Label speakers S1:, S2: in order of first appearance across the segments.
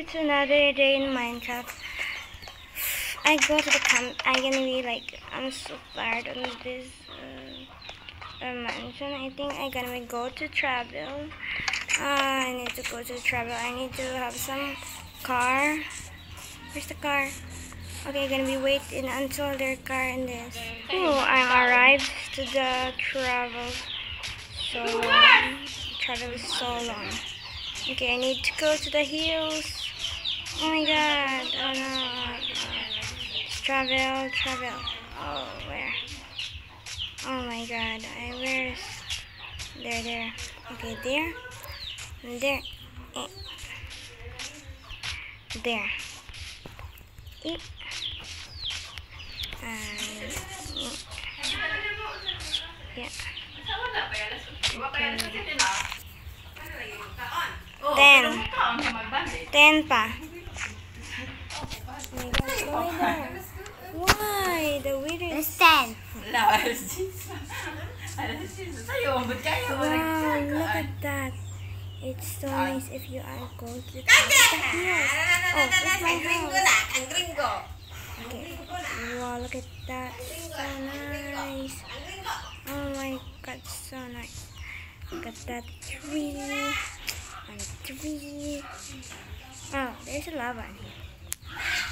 S1: it's another day in Minecraft. I go to the camp. I'm gonna be like, I'm so tired on this uh, uh, mansion. I think I'm gonna go to travel. Uh, I need to go to travel. I need to have some car. Where's the car? Okay, gonna be waiting until their car in this. Oh, I'm arrived to the travel. So long. Travel is so long. Okay, I need to go to the hills. Oh my god. Oh no. Just travel, travel. Oh, where? Oh my god. I where's there there. Okay, there. And there. Eh. There. Eh. And eh. yeah. Ten. Ten pa. Weather. Why? The weather is...
S2: Ten.
S3: Wala, alas 10. Alas 10. Sa'yo, ba't kaya mo
S1: Wow, look at that. It's so nice if you are going to hills. Oh, it's my house. Okay. Wow, look at that. So nice. Oh my god, so nice. Look at that tree. And tree. Oh, there's a lava in here.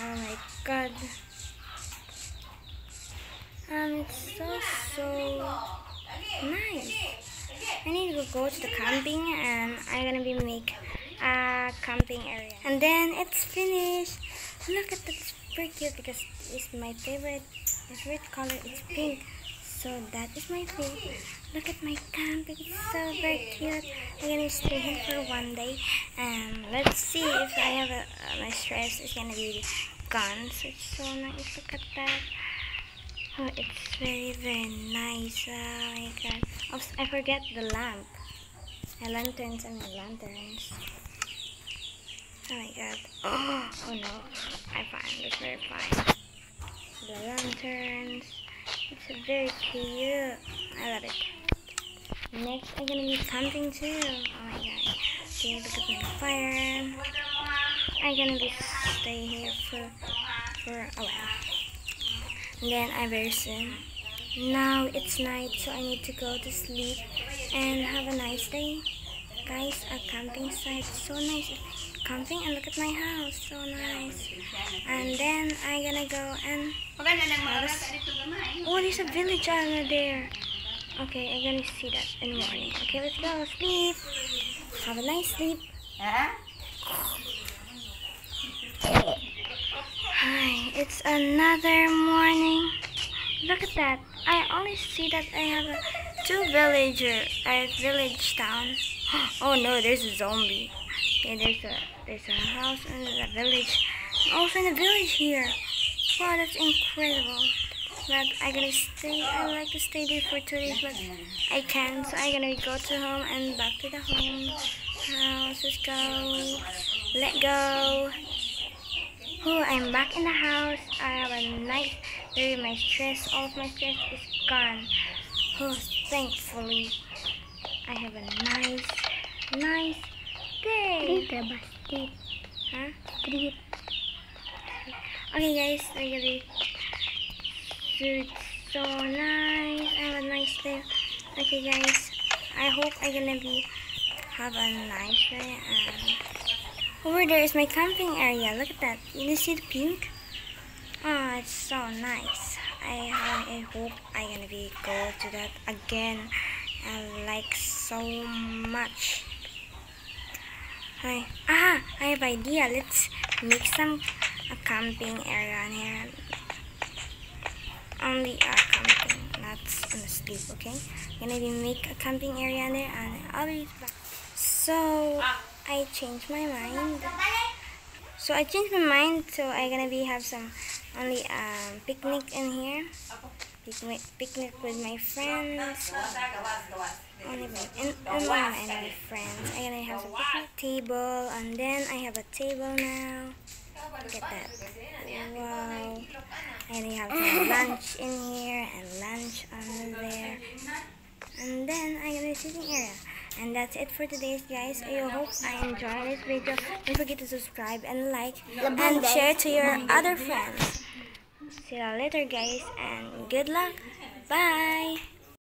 S1: Oh my god. Um, it's so, so nice. I need to go to the camping and I'm gonna be make a camping area. And then it's finished. Look at that, it's very cute because it's my favorite. My favorite color is pink. So that is my favorite. Look at my camping, it's so very cute. I'm gonna stay here for one day and let's see if I have a, uh, my stress is gonna be gone. So it's so nice. Look at that. Oh, it's very, very nice. Oh my god. Oh, I forget the lamp. My lanterns and my lanterns. Oh my god. Oh, oh no. I find it very fine. The lanterns. It's very cute. I love it. Next, I'm gonna be camping too. Oh my god. At my fire. I'm gonna be stay here for for a while. And then I very soon. Now it's night, so I need to go to sleep and have a nice day. Guys, a camping site, so nice. Camping and look at my house, so nice. And then I'm gonna go and oh, there's a village over there. Okay, I'm gonna see that in the morning. Okay, let's go sleep. Have a nice sleep. Hi, it's another morning. Look at that. I only see that I have a two villager, a village town. Oh no, there's a zombie. Okay, there's a there's a house and a village. Also in the village here. Wow, that's incredible. But I'm gonna stay. I like to stay there for two days, but I can't. So I'm gonna go to home and back to the home house. Let's go. Let go. Oh, I'm back in the house. I have a nice day. My stress, all of my stress is gone. Oh, thankfully, I have a nice, nice Okay, guys, I got it. So so nice. I have a nice day. Okay, guys, I hope I'm gonna be have a nice day. And over there is my camping area. Look at that. You see the pink? Oh, it's so nice. I I hope I'm gonna be go to that again. I like so much. Hi. Ah, I have idea. Let's make some a camping area in here. Only a camping, not on the sleep, okay? I'm gonna be make a camping area in there and I'll be back. So I changed my mind. So I changed my mind so I'm gonna be have some only um picnic in here. Picnic picnic with my friends. Only my and, and one of my friends. I'm have a picnic table and then I have a table now. Look at that. Wow. And I have lunch in here and lunch under there. And then I'm gonna be sitting area. And that's it for today, guys. I hope I enjoyed this video. Don't forget to subscribe and like and share to your other friends. See you later, guys, and good luck. Bye.